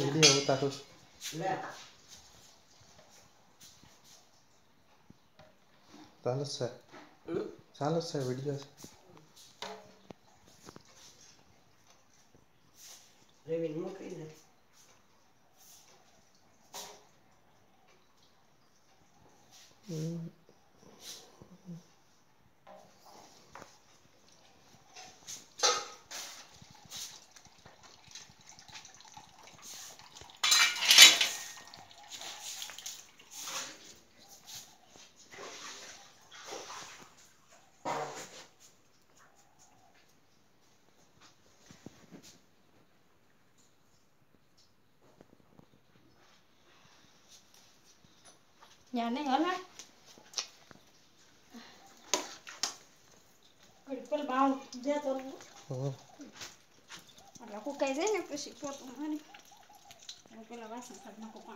વલણું વિડીયો ઉતારું છું. લે ચાલે છે હમ? ચાલે છે વિડીયો છે રેવીને મોકલી દે હમ. ഞാൻ അങ്ങനെ Pelo mal, dentro do. Uhum. Olha, com o queizinho, eu fechei o outro, mano. Eu vou lavar assim, sabe, na copa.